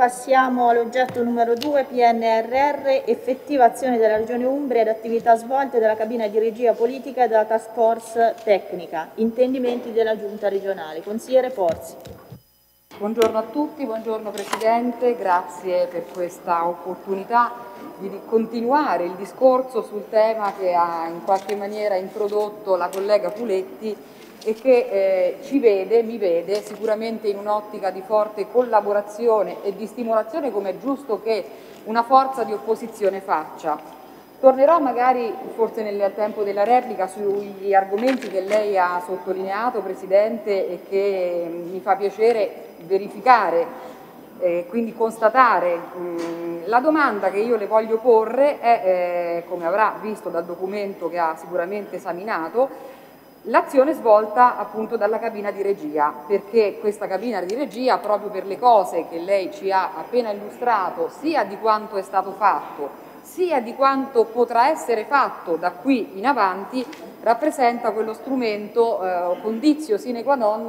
Passiamo all'oggetto numero 2, PNRR, effettiva azione della Regione Umbria ed attività svolte dalla cabina di regia politica e della task force tecnica. Intendimenti della Giunta regionale. Consigliere Porzi. Buongiorno a tutti, buongiorno Presidente, grazie per questa opportunità di continuare il discorso sul tema che ha in qualche maniera introdotto la collega Puletti e che eh, ci vede, mi vede sicuramente in un'ottica di forte collaborazione e di stimolazione come è giusto che una forza di opposizione faccia. Tornerò magari forse nel tempo della replica sugli argomenti che lei ha sottolineato Presidente e che mi fa piacere verificare eh, quindi constatare mh, la domanda che io le voglio porre è, eh, come avrà visto dal documento che ha sicuramente esaminato, l'azione svolta appunto dalla cabina di regia, perché questa cabina di regia, proprio per le cose che lei ci ha appena illustrato, sia di quanto è stato fatto, sia di quanto potrà essere fatto da qui in avanti, rappresenta quello strumento eh, condizio sine qua non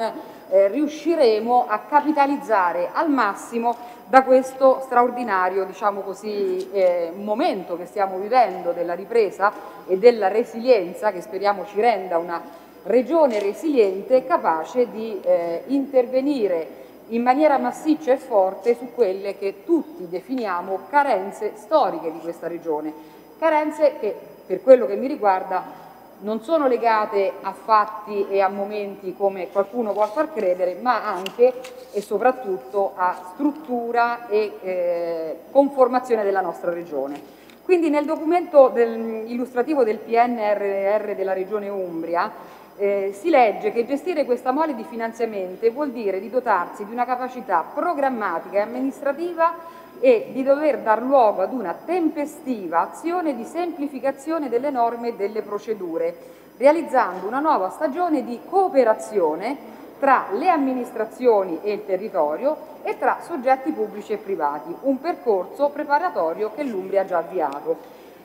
eh, riusciremo a capitalizzare al massimo da questo straordinario diciamo così, eh, momento che stiamo vivendo della ripresa e della resilienza che speriamo ci renda una regione resiliente capace di eh, intervenire in maniera massiccia e forte su quelle che tutti definiamo carenze storiche di questa regione, carenze che per quello che mi riguarda non sono legate a fatti e a momenti come qualcuno vuol far credere, ma anche e soprattutto a struttura e eh, conformazione della nostra regione. Quindi nel documento del, illustrativo del PNRR della Regione Umbria eh, si legge che gestire questa mole di finanziamenti vuol dire di dotarsi di una capacità programmatica e amministrativa e di dover dar luogo ad una tempestiva azione di semplificazione delle norme e delle procedure, realizzando una nuova stagione di cooperazione tra le amministrazioni e il territorio e tra soggetti pubblici e privati, un percorso preparatorio che l'Umbria ha già avviato.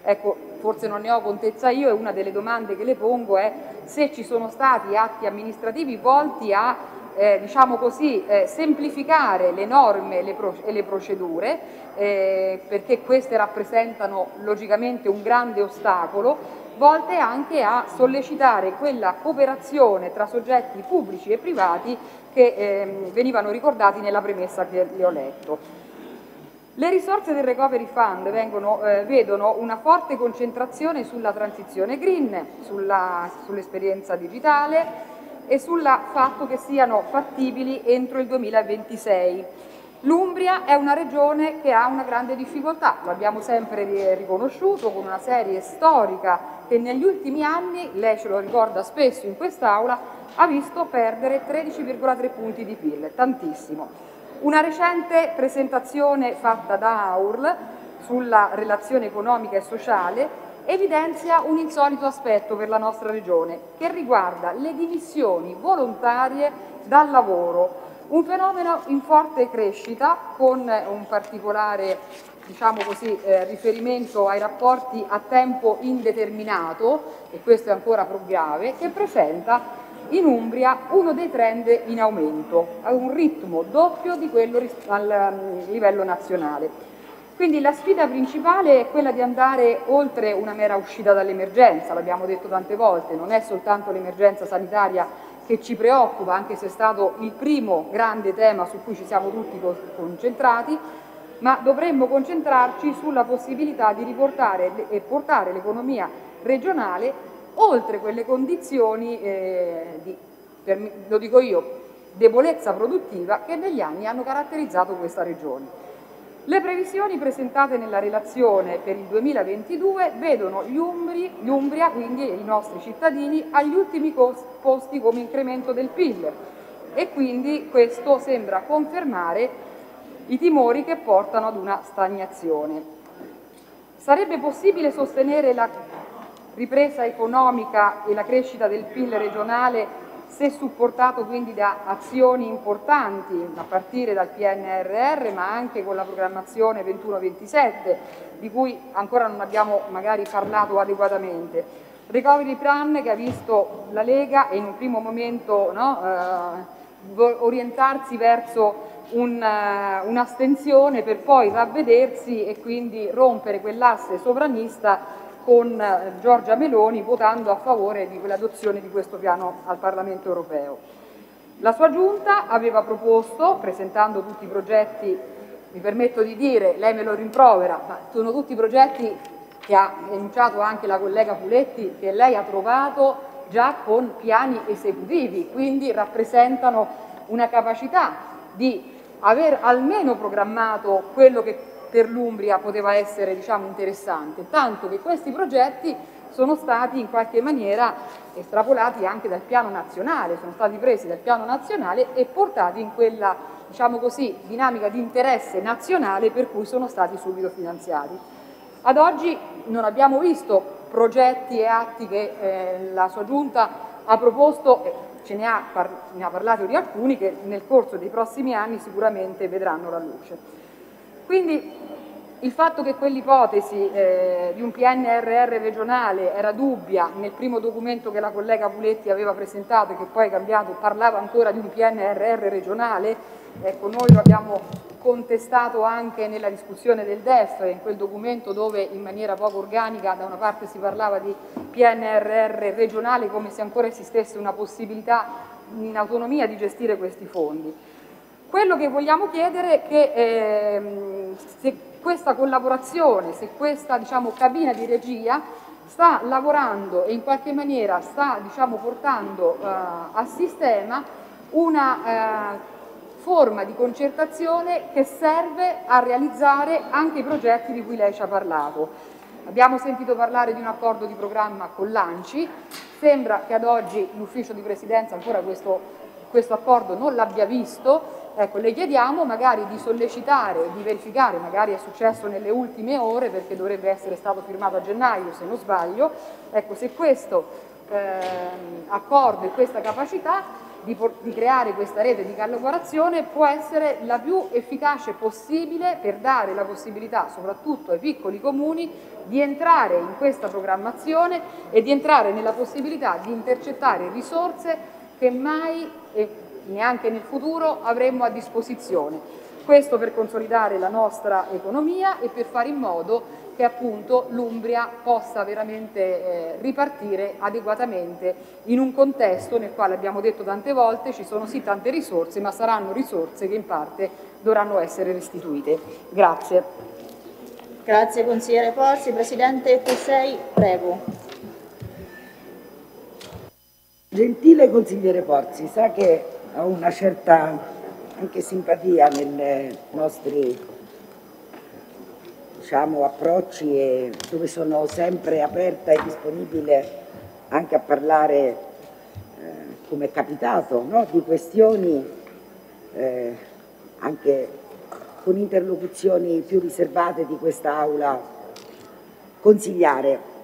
Ecco, forse non ne ho contezza io e una delle domande che le pongo è se ci sono stati atti amministrativi volti a eh, diciamo così, eh, semplificare le norme e le, e le procedure, eh, perché queste rappresentano logicamente un grande ostacolo, volte anche a sollecitare quella cooperazione tra soggetti pubblici e privati che ehm, venivano ricordati nella premessa che le ho letto. Le risorse del Recovery Fund vengono, eh, vedono una forte concentrazione sulla transizione green, sull'esperienza sull digitale e sul fatto che siano fattibili entro il 2026. L'Umbria è una regione che ha una grande difficoltà, l'abbiamo sempre riconosciuto con una serie storica che negli ultimi anni, lei ce lo ricorda spesso in quest'Aula, ha visto perdere 13,3 punti di PIL, tantissimo. Una recente presentazione fatta da AURL sulla relazione economica e sociale evidenzia un insolito aspetto per la nostra regione che riguarda le dimissioni volontarie dal lavoro, un fenomeno in forte crescita con un particolare diciamo così, eh, riferimento ai rapporti a tempo indeterminato, e questo è ancora più grave, che presenta in Umbria uno dei trend in aumento, a un ritmo doppio di quello al mm, livello nazionale. Quindi la sfida principale è quella di andare oltre una mera uscita dall'emergenza, l'abbiamo detto tante volte, non è soltanto l'emergenza sanitaria che ci preoccupa, anche se è stato il primo grande tema su cui ci siamo tutti concentrati, ma dovremmo concentrarci sulla possibilità di riportare e portare l'economia regionale oltre quelle condizioni eh, di, per, lo dico io, debolezza produttiva che negli anni hanno caratterizzato questa regione. Le previsioni presentate nella relazione per il 2022 vedono gli, Umbri, gli Umbria, quindi i nostri cittadini, agli ultimi posti come incremento del PIL e quindi questo sembra confermare i timori che portano ad una stagnazione. Sarebbe possibile sostenere la ripresa economica e la crescita del PIL regionale se supportato quindi da azioni importanti a partire dal PNRR ma anche con la programmazione 21-27 di cui ancora non abbiamo magari parlato adeguatamente. Recovery Plan che ha visto la Lega in un primo momento no, eh, orientarsi verso un'astensione per poi ravvedersi e quindi rompere quell'asse sovranista con eh, Giorgia Meloni votando a favore di quell'adozione di questo piano al Parlamento europeo. La sua giunta aveva proposto, presentando tutti i progetti, mi permetto di dire, lei me lo rimprovera, ma sono tutti progetti che ha enunciato anche la collega Puletti, che lei ha trovato già con piani esecutivi, quindi rappresentano una capacità di aver almeno programmato quello che per l'Umbria poteva essere diciamo, interessante, tanto che questi progetti sono stati in qualche maniera estrapolati anche dal piano nazionale, sono stati presi dal piano nazionale e portati in quella diciamo così, dinamica di interesse nazionale per cui sono stati subito finanziati. Ad oggi non abbiamo visto progetti e atti che eh, la sua giunta ha proposto, eh, ce ne ha, ne ha parlato di alcuni che nel corso dei prossimi anni sicuramente vedranno la luce. Quindi il fatto che quell'ipotesi eh, di un PNRR regionale era dubbia nel primo documento che la collega Puletti aveva presentato e che poi è cambiato, parlava ancora di un PNRR regionale, ecco, noi lo abbiamo contestato anche nella discussione del DEF, in quel documento dove in maniera poco organica da una parte si parlava di PNRR regionale come se ancora esistesse una possibilità in autonomia di gestire questi fondi. Quello che vogliamo chiedere è che ehm, se questa collaborazizione, se questa diciamo, cabina di regia sta lavorando e in qualche maniera sta diciamo, portando eh, a sistema una eh, forma di concertazione che serve a realizzare anche i progetti di cui lei ci ha parlato. Abbiamo sentito parlare di un accordo di programma con l'ANCI, sembra che ad oggi l'ufficio di presidenza ancora questo, questo accordo non l'abbia visto, Ecco, le chiediamo magari di sollecitare, di verificare, magari è successo nelle ultime ore perché dovrebbe essere stato firmato a gennaio se non sbaglio, ecco, se questo eh, accordo e questa capacità di, di, creare questa rete di collaborazione può essere la più efficace possibile per dare la possibilità soprattutto ai piccoli comuni di entrare in questa programmazione e di entrare nella possibilità di intercettare risorse che mai neanche nel futuro avremmo a disposizione. Questo per consolidare la nostra economia e per fare in modo che appunto l'Umbria possa veramente eh, ripartire adeguatamente in un contesto nel quale abbiamo detto tante volte ci sono sì tante risorse ma saranno risorse che in parte dovranno essere restituite. Grazie. Grazie consigliere Porsi. Presidente Tesei, prego. Gentile consigliere Porzi, sa che ho una certa anche simpatia nei nostri diciamo, approcci e dove sono sempre aperta e disponibile anche a parlare, eh, come è capitato, no? di questioni eh, anche con interlocuzioni più riservate di questa Aula consigliare.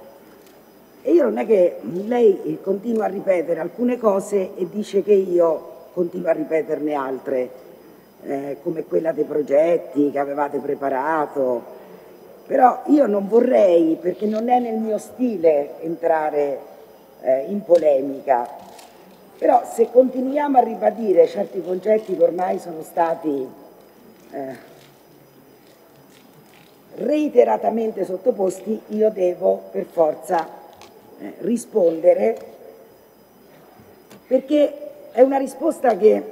E io non è che lei continua a ripetere alcune cose e dice che io continuo a ripeterne altre, eh, come quella dei progetti che avevate preparato, però io non vorrei, perché non è nel mio stile entrare eh, in polemica, però se continuiamo a ribadire certi concetti che ormai sono stati eh, reiteratamente sottoposti, io devo per forza eh, rispondere perché è una risposta che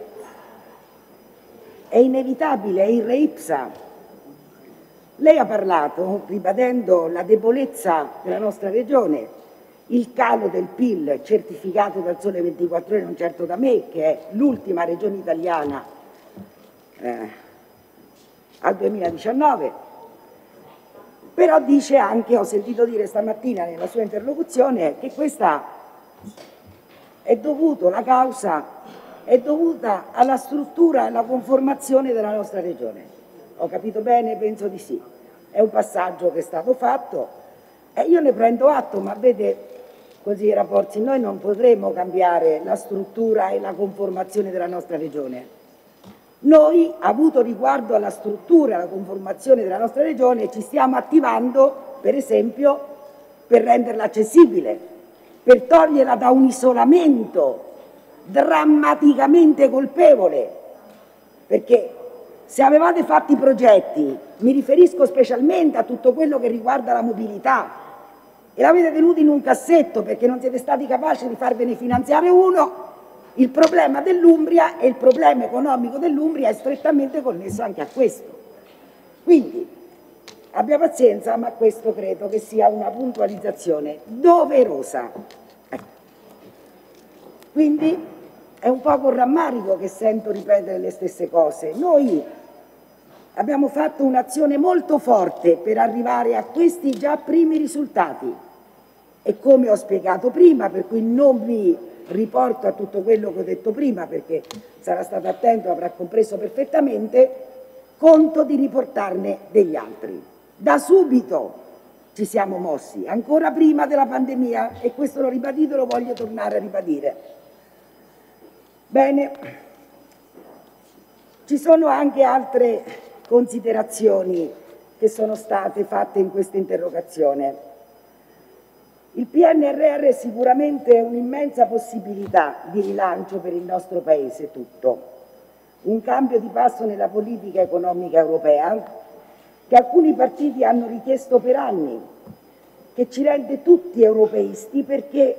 è inevitabile, è irre ipsa. Lei ha parlato, ribadendo la debolezza della nostra regione, il calo del PIL certificato dal Sole 24 Ore, non certo da me, che è l'ultima regione italiana eh, al 2019, però dice anche, ho sentito dire stamattina nella sua interlocuzione, che questa è dovuto, la causa è dovuta alla struttura e alla conformazione della nostra regione. Ho capito bene? Penso di sì. È un passaggio che è stato fatto e io ne prendo atto, ma vede, così rapporti, noi non potremo cambiare la struttura e la conformazione della nostra regione. Noi, avuto riguardo alla struttura e alla conformazione della nostra regione, ci stiamo attivando, per esempio, per renderla accessibile, per toglierla da un isolamento drammaticamente colpevole, perché se avevate fatto i progetti, mi riferisco specialmente a tutto quello che riguarda la mobilità, e l'avete tenuto in un cassetto perché non siete stati capaci di farvene finanziare uno, il problema dell'Umbria e il problema economico dell'Umbria è strettamente connesso anche a questo. Quindi abbia pazienza, ma questo credo che sia una puntualizzazione doverosa. Quindi è un po' con rammarico che sento ripetere le stesse cose. Noi abbiamo fatto un'azione molto forte per arrivare a questi già primi risultati e come ho spiegato prima, per cui non mi riporto a tutto quello che ho detto prima perché sarà stato attento, avrà compreso perfettamente, conto di riportarne degli altri. Da subito ci siamo mossi, ancora prima della pandemia e questo l'ho ribadito lo voglio tornare a ribadire. Bene, ci sono anche altre considerazioni che sono state fatte in questa interrogazione. Il PNRR è sicuramente un'immensa possibilità di rilancio per il nostro Paese tutto, un cambio di passo nella politica economica europea che alcuni partiti hanno richiesto per anni, che ci rende tutti europeisti perché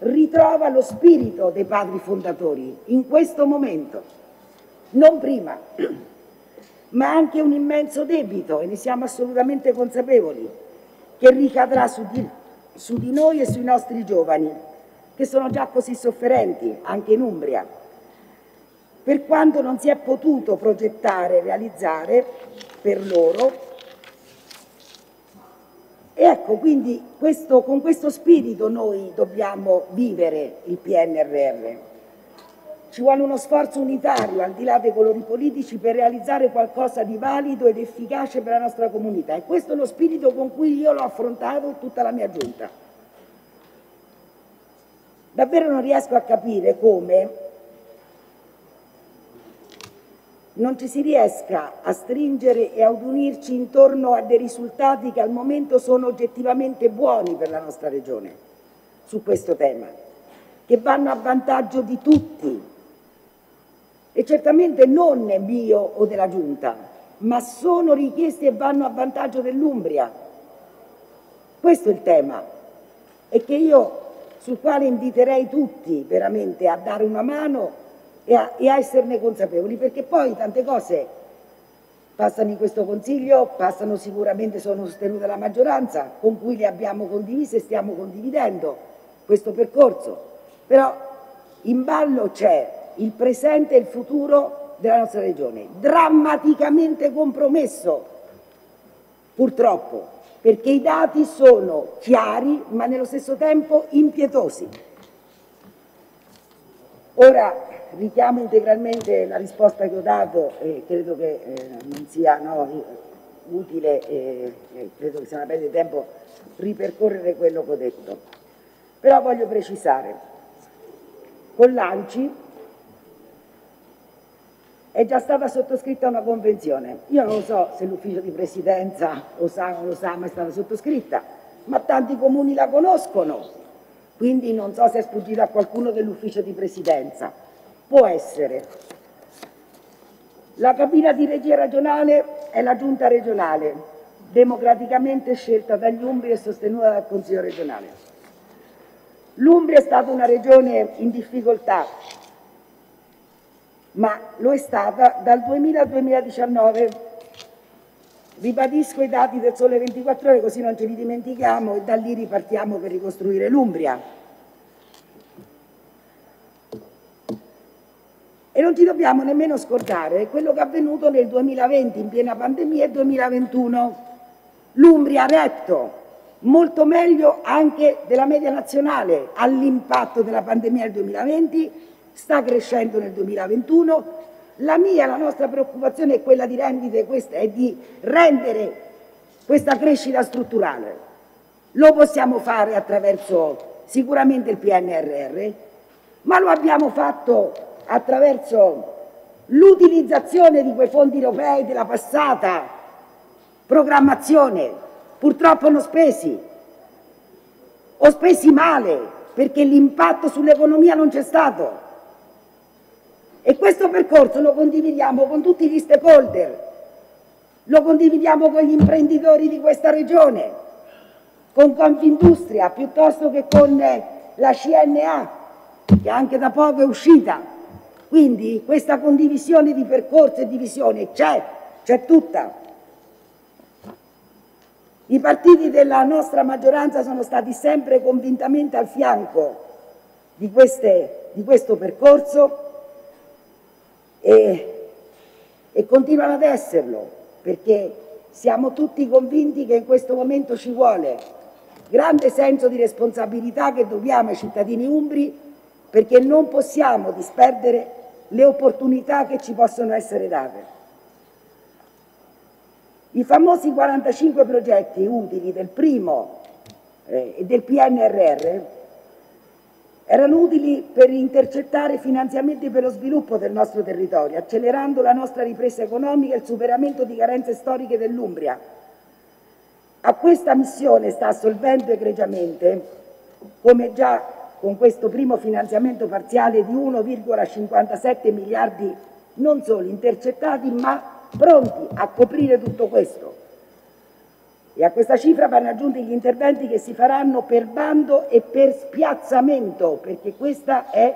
ritrova lo spirito dei padri fondatori in questo momento, non prima, ma anche un immenso debito, e ne siamo assolutamente consapevoli, che ricadrà su di su di noi e sui nostri giovani, che sono già così sofferenti, anche in Umbria, per quanto non si è potuto progettare e realizzare per loro. E ecco, quindi questo, con questo spirito noi dobbiamo vivere il PNRR. Ci vuole uno sforzo unitario, al di là dei colori politici, per realizzare qualcosa di valido ed efficace per la nostra comunità. E questo è lo spirito con cui io l'ho affrontato tutta la mia giunta. Davvero non riesco a capire come non ci si riesca a stringere e ad unirci intorno a dei risultati che al momento sono oggettivamente buoni per la nostra Regione su questo tema, che vanno a vantaggio di tutti, e certamente non mio o della Giunta, ma sono richiesti e vanno a vantaggio dell'Umbria. Questo è il tema e che io, sul quale inviterei tutti veramente a dare una mano e a, e a esserne consapevoli, perché poi tante cose passano in questo Consiglio, passano sicuramente, sono sostenute dalla maggioranza, con cui le abbiamo condivise e stiamo condividendo questo percorso, però in ballo c'è il presente e il futuro della nostra regione, drammaticamente compromesso, purtroppo, perché i dati sono chiari ma nello stesso tempo impietosi. Ora richiamo integralmente la risposta che ho dato e credo che eh, non sia no, utile e, e credo che sia una perdita di tempo ripercorrere quello che ho detto. Però voglio precisare, con l'ANCI è già stata sottoscritta una convenzione. Io non so se l'ufficio di presidenza lo sa o non lo sa, ma è stata sottoscritta, ma tanti comuni la conoscono, quindi non so se è sfuggita a qualcuno dell'ufficio di presidenza. Può essere. La cabina di regia regionale è la giunta regionale, democraticamente scelta dagli Umbri e sostenuta dal Consiglio regionale. L'Umbria è stata una regione in difficoltà ma lo è stata dal 2000 al 2019. Ribadisco i dati del Sole 24 Ore così non ce li dimentichiamo e da lì ripartiamo per ricostruire l'Umbria. E non ci dobbiamo nemmeno scordare quello che è avvenuto nel 2020 in piena pandemia e 2021. L'Umbria ha retto molto meglio anche della media nazionale all'impatto della pandemia del 2020 sta crescendo nel 2021. La mia, la nostra preoccupazione è quella di, questa, è di rendere questa crescita strutturale. Lo possiamo fare attraverso sicuramente il PNRR, ma lo abbiamo fatto attraverso l'utilizzazione di quei fondi europei della passata programmazione. Purtroppo non spesi, o spesi male, perché l'impatto sull'economia non c'è stato E questo percorso lo condividiamo con tutti gli stakeholder, lo condividiamo con gli imprenditori di questa regione, con Confindustria piuttosto che con la CNA, che anche da poco è uscita. Quindi questa condivisione di percorso e di visione c'è, c'è tutta. I partiti della nostra maggioranza sono stati sempre convintamente al fianco di, queste, di questo percorso e, e continuano ad esserlo, perché siamo tutti convinti che in questo momento ci vuole grande senso di responsabilità che dobbiamo ai cittadini umbri perché non possiamo disperdere le opportunità che ci possono essere date. I famosi 45 progetti utili del primo eh, e del PNRR erano utili per intercettare finanziamenti per lo sviluppo del nostro territorio, accelerando la nostra ripresa economica e il superamento di carenze storiche dell'Umbria. A questa missione sta assolvendo egregiamente, come già con questo primo finanziamento parziale di 1,57 miliardi non solo intercettati, ma pronti a coprire tutto questo. E a questa cifra vanno aggiunti gli interventi che si faranno per bando e per spiazzamento, perché questa è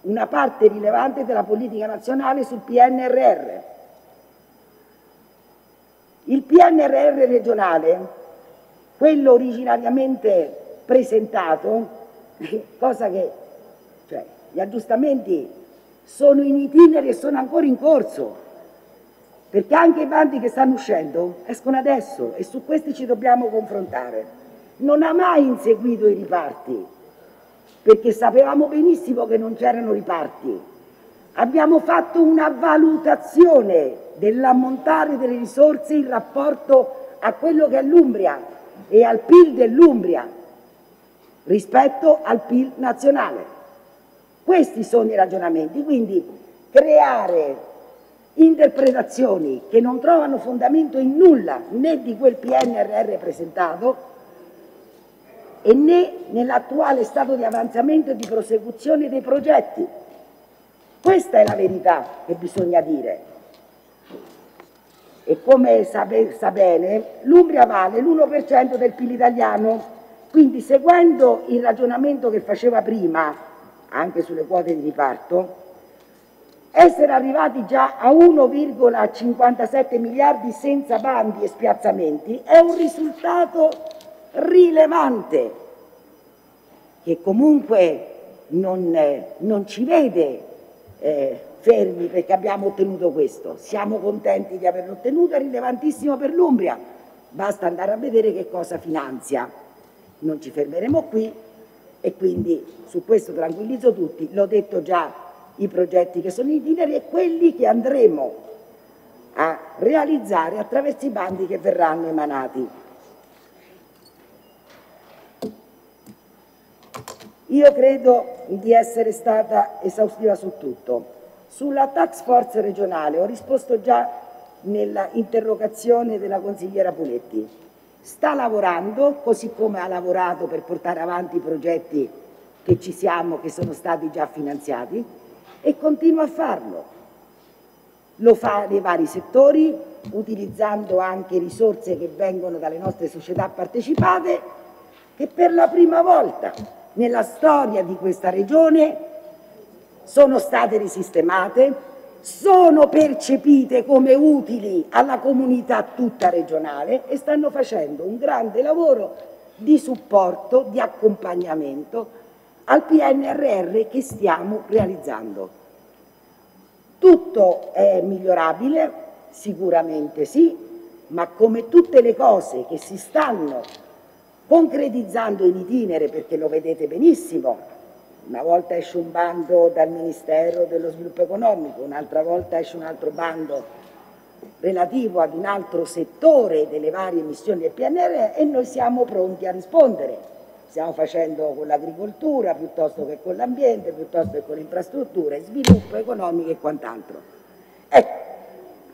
una parte rilevante della politica nazionale sul PNRR. Il PNRR regionale, quello originariamente presentato, cosa che cioè, gli aggiustamenti sono in itinere e sono ancora in corso, perché anche i bandi che stanno uscendo escono adesso e su questi ci dobbiamo confrontare. Non ha mai inseguito i riparti, perché sapevamo benissimo che non c'erano riparti. Abbiamo fatto una valutazione dell'ammontare delle risorse in rapporto a quello che è l'Umbria e al PIL dell'Umbria rispetto al PIL nazionale. Questi sono i ragionamenti, quindi creare interpretazioni che non trovano fondamento in nulla né di quel PNRR presentato e né nell'attuale stato di avanzamento e di prosecuzione dei progetti. Questa è la verità che bisogna dire. E come sa bene, l'Umbria vale l'1% del PIL italiano, quindi seguendo il ragionamento che faceva prima, anche sulle quote di riparto, essere arrivati già a 1,57 miliardi senza bandi e spiazzamenti è un risultato rilevante che comunque non, non ci vede eh, fermi perché abbiamo ottenuto questo. Siamo contenti di averlo ottenuto, è rilevantissimo per l'Umbria. Basta andare a vedere che cosa finanzia. Non ci fermeremo qui e quindi su questo tranquillizzo tutti. L'ho detto già i progetti che sono in itinere e quelli che andremo a realizzare attraverso i bandi che verranno emanati. Io credo di essere stata esaustiva su tutto. Sulla tax force regionale ho risposto già nella interrogazione della consigliera Puletti. Sta lavorando, così come ha lavorato per portare avanti i progetti che ci siamo, che sono stati già finanziati, e continua a farlo. Lo fa nei vari settori, utilizzando anche risorse che vengono dalle nostre società partecipate, che per la prima volta nella storia di questa regione sono state risistemate, sono percepite come utili alla comunità tutta regionale e stanno facendo un grande lavoro di supporto, di accompagnamento al PNRR che stiamo realizzando. Tutto è migliorabile? Sicuramente sì, ma come tutte le cose che si stanno concretizzando in itinere, perché lo vedete benissimo, una volta esce un bando dal Ministero dello Sviluppo Economico, un'altra volta esce un altro bando relativo ad un altro settore delle varie missioni del PNRR e noi siamo pronti a rispondere stiamo facendo con l'agricoltura piuttosto che con l'ambiente, piuttosto che con le infrastrutture, sviluppo economico e quant'altro. Ecco,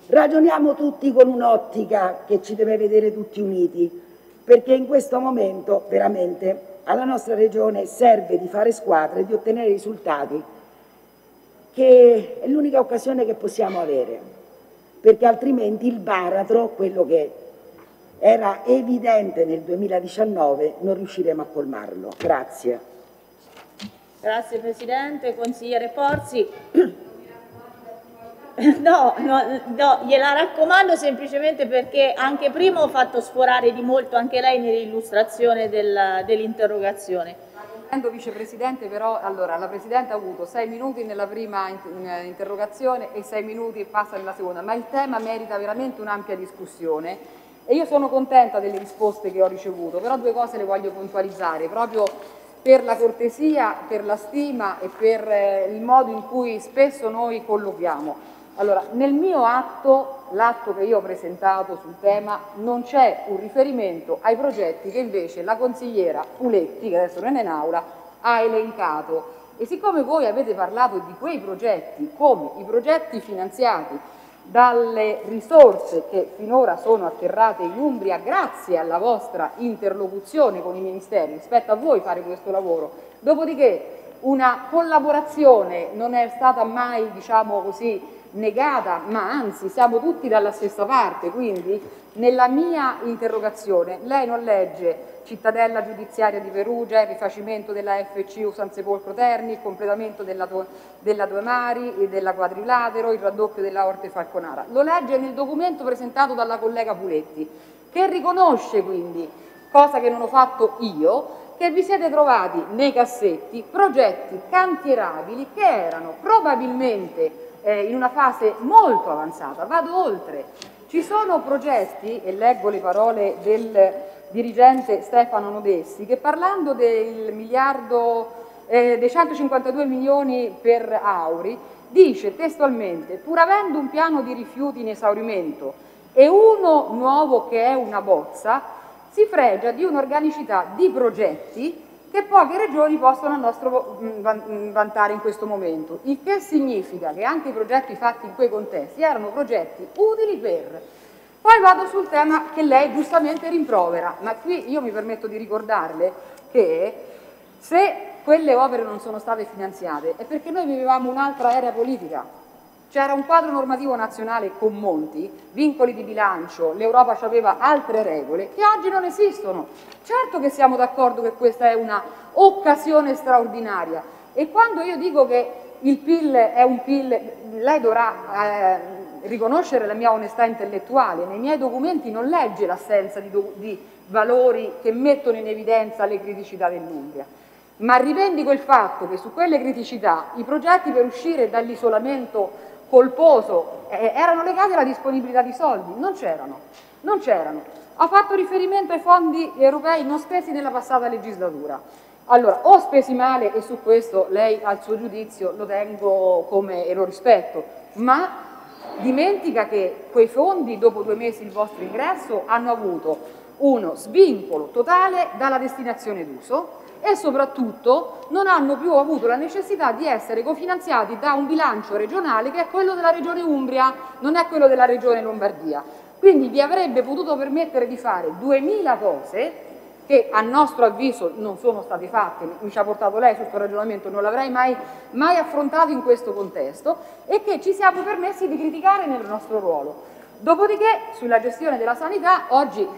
ragioniamo tutti con un'ottica che ci deve vedere tutti uniti, perché in questo momento veramente alla nostra regione serve di fare squadra e di ottenere risultati che è l'unica occasione che possiamo avere, perché altrimenti il baratro, quello che era evidente nel 2019, non riusciremo a colmarlo. Grazie. Grazie Presidente. Consigliere Forzi. No, no, no, gliela raccomando semplicemente perché anche prima ho fatto sforare di molto anche lei nell'illustrazione dell'interrogazione. Dell Vicepresidente, però, allora, la Presidente ha avuto sei minuti nella prima interrogazione e sei minuti e passa nella seconda, ma il tema merita veramente un'ampia discussione e io sono contenta delle risposte che ho ricevuto, però due cose le voglio puntualizzare, proprio per la cortesia, per la stima e per eh, il modo in cui spesso noi colloquiamo. Allora, nel mio atto, l'atto che io ho presentato sul tema, non c'è un riferimento ai progetti che invece la consigliera Puletti, che adesso non è in aula, ha elencato. E siccome voi avete parlato di quei progetti come i progetti finanziati dalle risorse che finora sono atterrate in Umbria grazie alla vostra interlocuzione con i ministeri, spetta a voi fare questo lavoro, dopodiché una collaborazione non è stata mai, diciamo così, negata, ma anzi siamo tutti dalla stessa parte, quindi nella mia interrogazione lei non legge cittadella giudiziaria di Perugia, il rifacimento della FC San Sepolcro Terni, il completamento della, della Due Mari e della Quadrilatero, il raddoppio della Orte Falconara. Lo legge nel documento presentato dalla collega Puletti, che riconosce quindi, cosa che non ho fatto io, che vi siete trovati nei cassetti progetti cantierabili che erano probabilmente eh, in una fase molto avanzata, vado oltre. Ci sono progetti, e leggo le parole del dirigente Stefano Nodessi, che parlando del miliardo, eh, dei 152 milioni per Auri, dice testualmente, pur avendo un piano di rifiuti in esaurimento e uno nuovo che è una bozza, si fregia di un'organicità di progetti che poche regioni possono a nostro mm, mm, vantare in questo momento, il che significa che anche i progetti fatti in quei contesti erano progetti utili per... Poi vado sul tema che lei giustamente rimprovera, ma qui io mi permetto di ricordarle che se quelle opere non sono state finanziate è perché noi vivevamo un'altra area politica, c'era un quadro normativo nazionale con monti, vincoli di bilancio, l'Europa aveva altre regole che oggi non esistono. Certo che siamo d'accordo che questa è una occasione straordinaria. E quando io dico che il PIL è un PIL, lei dovrà eh, riconoscere la mia onestà intellettuale, nei miei documenti non legge l'assenza di, di valori che mettono in evidenza le criticità dell'Umbria. Ma rivendico il fatto che su quelle criticità i progetti per uscire dall'isolamento colposo eh, erano legati alla disponibilità di soldi, non c'erano, non c'erano. Ha fatto riferimento ai fondi europei non spesi nella passata legislatura. Allora, o spesi male e su questo lei al suo giudizio lo tengo come e lo rispetto, ma dimentica che quei fondi dopo due mesi il vostro ingresso hanno avuto uno svincolo totale dalla destinazione d'uso, e soprattutto non hanno più avuto la necessità di essere cofinanziati da un bilancio regionale che è quello della Regione Umbria, non è quello della Regione Lombardia. Quindi vi avrebbe potuto permettere di fare 2000 cose che a nostro avviso non sono state fatte, mi ci ha portato lei su questo ragionamento, non l'avrei mai, mai affrontato in questo contesto e che ci siamo permessi di criticare nel nostro ruolo. Dopodiché sulla gestione della sanità oggi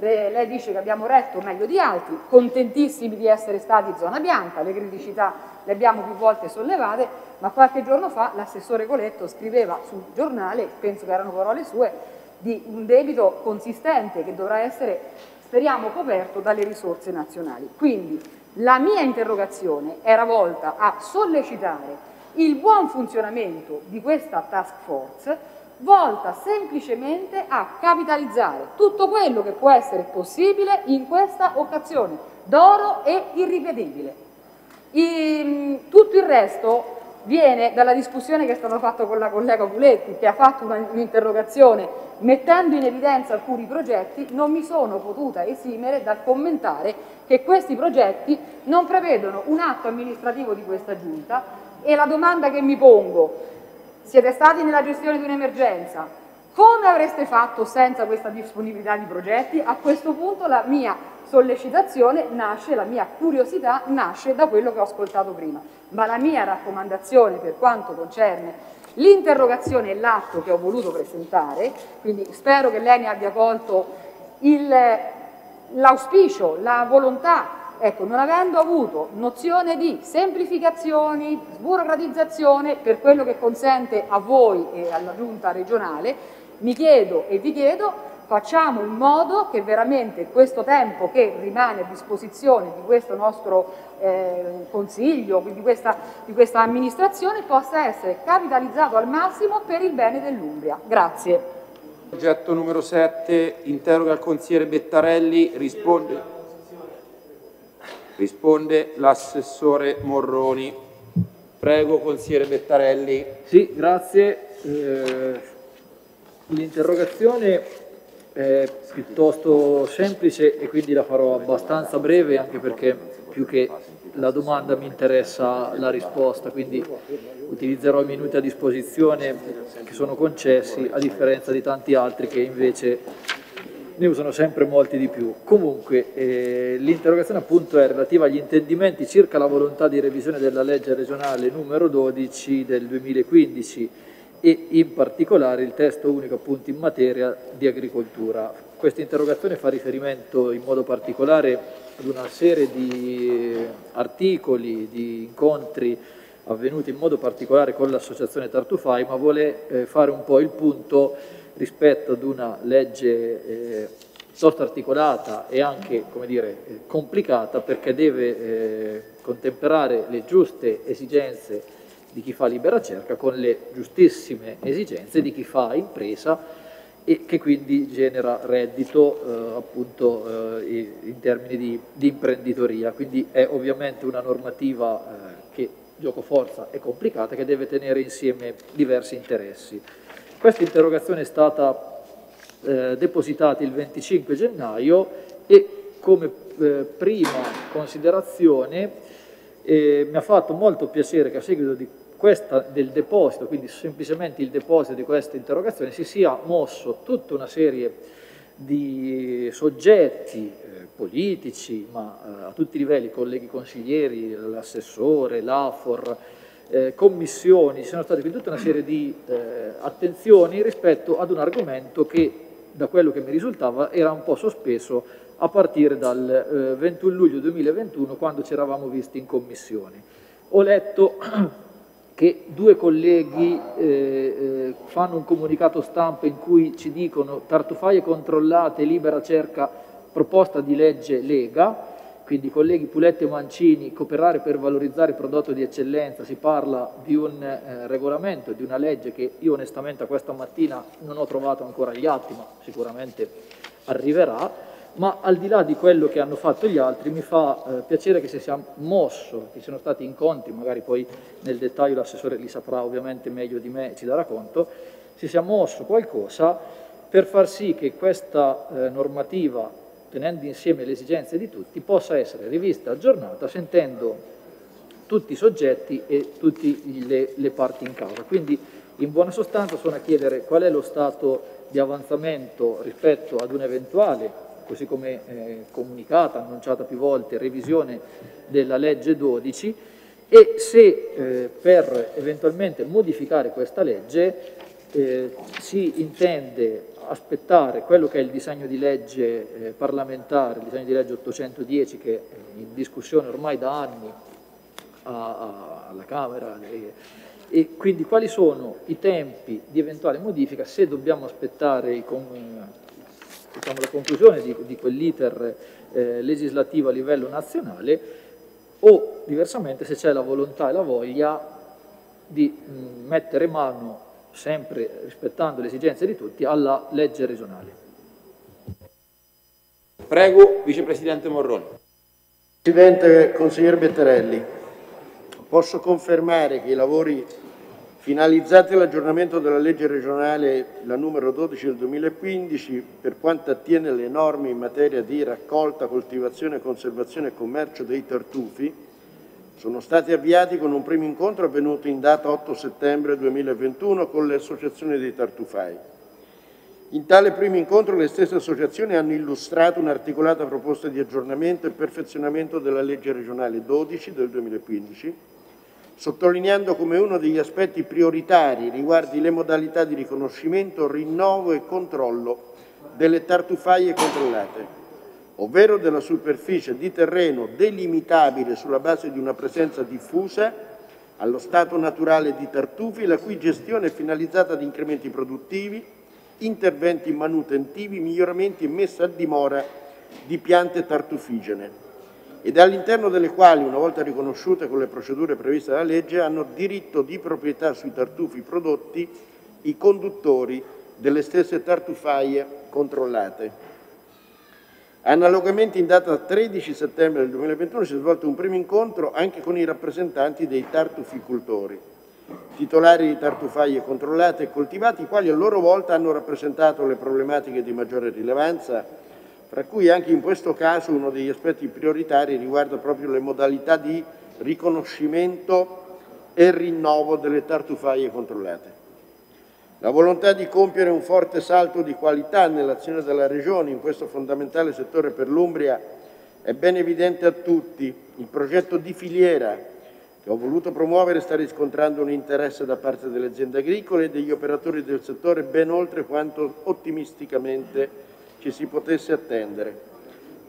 lei dice che abbiamo retto meglio di altri, contentissimi di essere stati zona bianca, le criticità le abbiamo più volte sollevate, ma qualche giorno fa l'assessore Coletto scriveva sul giornale, penso che erano parole sue, di un debito consistente che dovrà essere, speriamo, coperto dalle risorse nazionali. Quindi la mia interrogazione era volta a sollecitare il buon funzionamento di questa task force volta semplicemente a capitalizzare tutto quello che può essere possibile in questa occasione d'oro e irripetibile. I, tutto il resto viene dalla discussione che è stata fatta con la collega Puletti, che ha fatto un'interrogazione mettendo in evidenza alcuni progetti, non mi sono potuta esimere dal commentare che questi progetti non prevedono un atto amministrativo di questa Giunta e la domanda che mi pongo siete stati nella gestione di un'emergenza, Come avreste fatto senza questa disponibilità di progetti? A questo punto la mia sollecitazione nasce, la mia curiosità nasce da quello che ho ascoltato prima, ma la mia raccomandazione per quanto concerne l'interrogazione e l'atto che ho voluto presentare, quindi spero che lei ne abbia colto l'auspicio, la volontà Ecco, non avendo avuto nozione di semplificazioni, sburocratizzazione per quello che consente a voi e alla giunta regionale, mi chiedo e vi chiedo, facciamo in modo che veramente questo tempo che rimane a disposizione di questo nostro eh, consiglio, di questa, di questa amministrazione, possa essere capitalizzato al massimo per il bene dell'Umbria. Grazie. Oggetto numero 7, interroga il consigliere Bettarelli, risponde. Risponde l'assessore Morroni. Prego, consigliere Bettarelli. Sì, grazie. Eh, L'interrogazione è piuttosto semplice e quindi la farò abbastanza breve anche perché più che la domanda mi interessa la risposta, quindi utilizzerò i minuti a disposizione che sono concessi a differenza di tanti altri che invece ne usano sempre molti di più. Comunque eh, l'interrogazione appunto è relativa agli intendimenti circa la volontà di revisione della legge regionale numero 12 del 2015 e in particolare il testo unico appunto in materia di agricoltura. Questa interrogazione fa riferimento in modo particolare ad una serie di articoli, di incontri avvenuti in modo particolare con l'associazione Tartufai, ma vuole eh, fare un po' il punto rispetto ad una legge eh, piuttosto articolata e anche dire, eh, complicata perché deve eh, contemperare le giuste esigenze di chi fa libera cerca con le giustissime esigenze di chi fa impresa e che quindi genera reddito eh, appunto eh, in termini di, di, imprenditoria. Quindi è ovviamente una normativa eh, che gioco forza è complicata che deve tenere insieme diversi interessi. Questa interrogazione è stata eh, depositata il 25 gennaio e come eh, prima considerazione eh, mi ha fatto molto piacere che a seguito questa, del deposito, quindi semplicemente il deposito di questa interrogazione, si sia mosso tutta una serie di soggetti eh, politici, ma eh, a tutti i livelli, colleghi consiglieri, l'assessore, l'AFOR, eh, commissioni, ci sono state qui tutta una serie di eh, attenzioni rispetto ad un argomento che da quello che mi risultava era un po' sospeso a partire dal eh, 21 luglio 2021 quando ci eravamo visti in commissione. Ho letto che due colleghi eh, eh, fanno un comunicato stampa in cui ci dicono tartufaie controllate, libera cerca proposta di legge Lega, quindi colleghi Puletti e Mancini, cooperare per valorizzare il prodotto di eccellenza, si parla di un eh, regolamento, di una legge che io onestamente questa mattina non ho trovato ancora gli atti, ma sicuramente arriverà, ma al di là di quello che hanno fatto gli altri mi fa eh, piacere che si sia mosso, che siano stati incontri, magari poi nel dettaglio l'assessore li saprà ovviamente meglio di me, ci darà conto, si sia mosso qualcosa per far sì che questa eh, normativa tenendo insieme le esigenze di tutti, possa essere rivista, aggiornata, sentendo tutti i soggetti e tutte le, le, parti in causa. Quindi in buona sostanza sono a chiedere qual è lo stato di avanzamento rispetto ad un'eventuale, così come eh, comunicata, annunciata più volte, revisione della legge 12 e se eh, per eventualmente modificare questa legge eh, si intende aspettare quello che è il disegno di legge eh, parlamentare, il disegno di legge 810 che è in discussione ormai da anni a, a, alla Camera e, e, quindi quali sono i tempi di eventuale modifica se dobbiamo aspettare i, diciamo, la conclusione di, di quell'iter eh, legislativo a livello nazionale o diversamente se c'è la volontà e la voglia di mh, mettere mano sempre rispettando le esigenze di tutti, alla legge regionale. Prego, Vicepresidente Morroni. Presidente Consigliere Bettarelli, posso confermare che i lavori finalizzati all'aggiornamento della legge regionale la numero 12 del 2015 per quanto attiene alle norme in materia di raccolta, coltivazione, conservazione e commercio dei tartufi sono stati avviati con un primo incontro avvenuto in data 8 settembre 2021 con le associazioni dei tartufai. In tale primo incontro le stesse associazioni hanno illustrato un'articolata proposta di aggiornamento e perfezionamento della legge regionale 12 del 2015, sottolineando come uno degli aspetti prioritari riguardi le modalità di riconoscimento, rinnovo e controllo delle tartufaie controllate, ovvero della superficie di terreno delimitabile sulla base di una presenza diffusa allo stato naturale di tartufi, la cui gestione è finalizzata ad incrementi produttivi, interventi manutentivi, miglioramenti e messa a dimora di piante tartufigene ed all'interno delle quali, una volta riconosciute con le procedure previste dalla legge, hanno diritto di proprietà sui tartufi prodotti i conduttori delle stesse tartufaie controllate. Analogamente in data 13 settembre del 2021 si è svolto un primo incontro anche con i rappresentanti dei tartuficultori titolari di tartufaie controllate e coltivate, i quali a loro volta hanno rappresentato le problematiche di maggiore rilevanza, fra cui anche in questo caso uno degli aspetti prioritari riguarda proprio le modalità di riconoscimento e rinnovo delle tartufaie controllate. La volontà di compiere un forte salto di qualità nell'azione della Regione in questo fondamentale settore per l'Umbria è ben evidente a tutti. Il progetto di filiera che ho voluto promuovere sta riscontrando un interesse da parte delle aziende agricole e degli operatori del settore ben oltre quanto ottimisticamente ci si potesse attendere.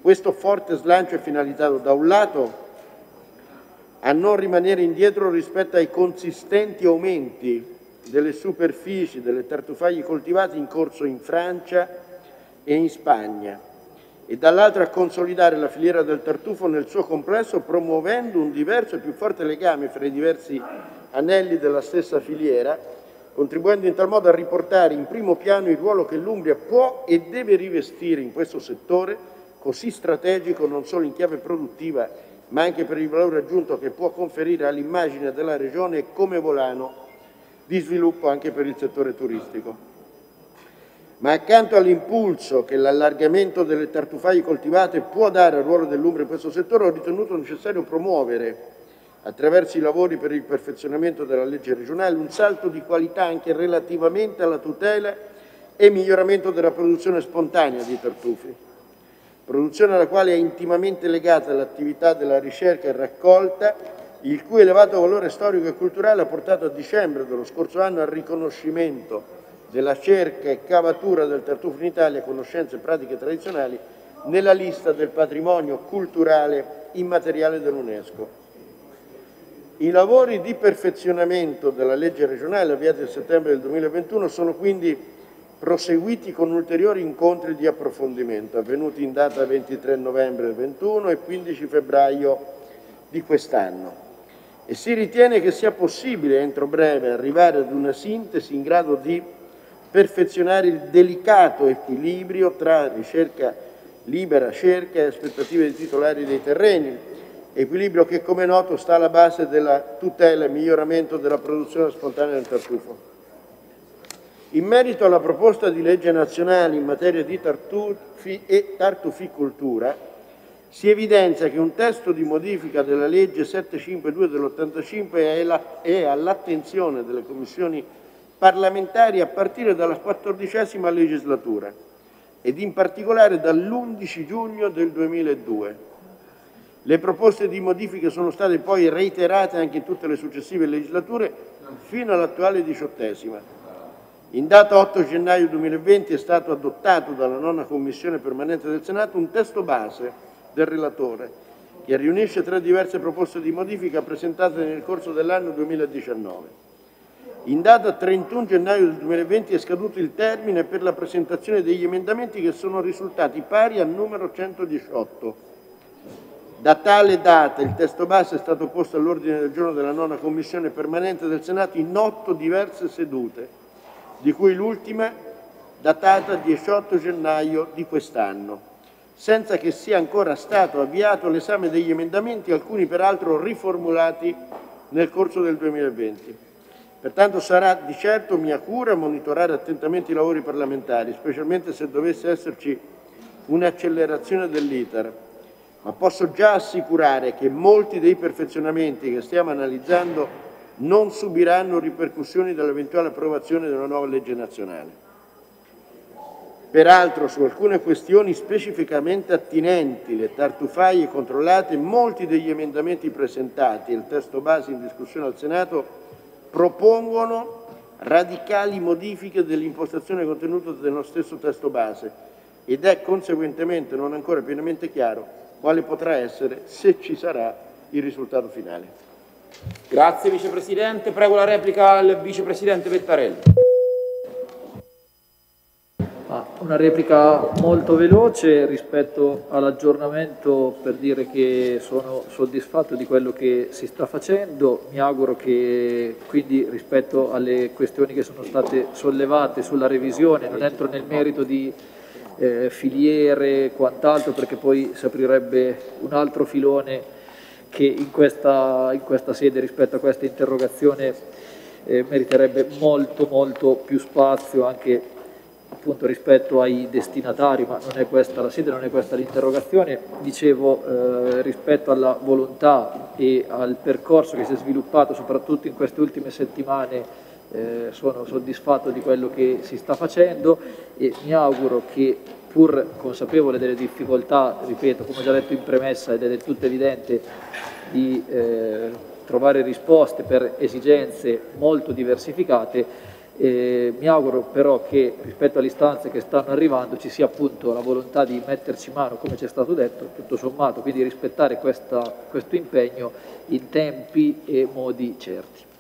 Questo forte slancio è finalizzato da un lato a non rimanere indietro rispetto ai consistenti aumenti delle superfici delle tartufaglie coltivate in corso in Francia e in Spagna e dall'altra a consolidare la filiera del tartufo nel suo complesso promuovendo un diverso e più forte legame fra i diversi anelli della stessa filiera, contribuendo in tal modo a riportare in primo piano il ruolo che l'Umbria può e deve rivestire in questo settore così strategico non solo in chiave produttiva ma anche per il valore aggiunto che può conferire all'immagine della regione come volano di sviluppo anche per il settore turistico. Ma accanto all'impulso che l'allargamento delle tartufaie coltivate può dare al ruolo dell'Umbria in questo settore, ho ritenuto necessario promuovere, attraverso i lavori per il perfezionamento della legge regionale, un salto di qualità anche relativamente alla tutela e miglioramento della produzione spontanea di tartufi, produzione alla quale è intimamente legata l'attività della ricerca e raccolta, il cui elevato valore storico e culturale ha portato a dicembre dello scorso anno al riconoscimento della cerca e cavatura del tartufo in Italia, conoscenze e pratiche tradizionali, nella lista del patrimonio culturale immateriale dell'UNESCO. I lavori di perfezionamento della legge regionale avviati nel settembre del 2021 sono quindi proseguiti con ulteriori incontri di approfondimento avvenuti in data 23 novembre del 2021 e 15 febbraio di quest'anno e si ritiene che sia possibile entro breve arrivare ad una sintesi in grado di perfezionare il delicato equilibrio tra ricerca libera, cerca e aspettative dei titolari dei terreni, equilibrio che come noto sta alla base della tutela e miglioramento della produzione spontanea del tartufo. In merito alla proposta di legge nazionale in materia di tartufi e tartuficoltura, si evidenzia che un testo di modifica della legge 752 dell'85 è all'attenzione delle commissioni parlamentari a partire dalla quattordicesima legislatura ed in particolare dall'11 giugno del 2002. Le proposte di modifiche sono state poi reiterate anche in tutte le successive legislature fino all'attuale diciottesima. In data 8 gennaio 2020 è stato adottato dalla nona Commissione permanente del Senato un testo base del relatore che riunisce tre diverse proposte di modifica presentate nel corso dell'anno 2019. In data 31 gennaio del 2020 è scaduto il termine per la presentazione degli emendamenti che sono risultati pari al numero 118. Da tale data il testo base è stato posto all'ordine del giorno della nona Commissione permanente del Senato in otto diverse sedute, di cui l'ultima datata 18 gennaio di quest'anno, senza che sia ancora stato avviato l'esame degli emendamenti, alcuni peraltro riformulati nel corso del 2020. Pertanto sarà di certo mia cura monitorare attentamente i lavori parlamentari, specialmente se dovesse esserci un'accelerazione dell'iter, ma posso già assicurare che molti dei perfezionamenti che stiamo analizzando non subiranno ripercussioni dall'eventuale approvazione una nuova legge nazionale. Peraltro su alcune questioni specificamente attinenti, le tartufaie controllate, molti degli emendamenti presentati e il testo base in discussione al Senato propongono radicali modifiche dell'impostazione contenuta nello stesso testo base ed è conseguentemente non ancora pienamente chiaro quale potrà essere, se ci sarà, il risultato finale. Grazie Vicepresidente. Prego la replica al Vicepresidente Vettarelli. Ah, una replica molto veloce rispetto all'aggiornamento per dire che sono soddisfatto di quello che si sta facendo. Mi auguro che quindi rispetto alle questioni che sono state sollevate sulla revisione, non entro nel merito di eh, filiere e quant'altro perché poi si aprirebbe un altro filone che in questa, in questa sede rispetto a questa interrogazione eh, meriterebbe molto molto più spazio anche appunto rispetto ai destinatari, ma non è questa la sede, non è questa l'interrogazione, dicevo eh, rispetto alla volontà e al percorso che si è sviluppato soprattutto in queste ultime settimane eh, sono soddisfatto di quello che si sta facendo e mi auguro che pur consapevole delle difficoltà, ripeto, come già detto in premessa ed è del tutto evidente, di eh, trovare risposte per esigenze molto diversificate, eh, mi auguro però che rispetto alle istanze che stanno arrivando ci sia appunto la volontà di metterci mano, come ci è stato detto, tutto sommato, quindi rispettare questa, questo impegno in tempi e modi certi.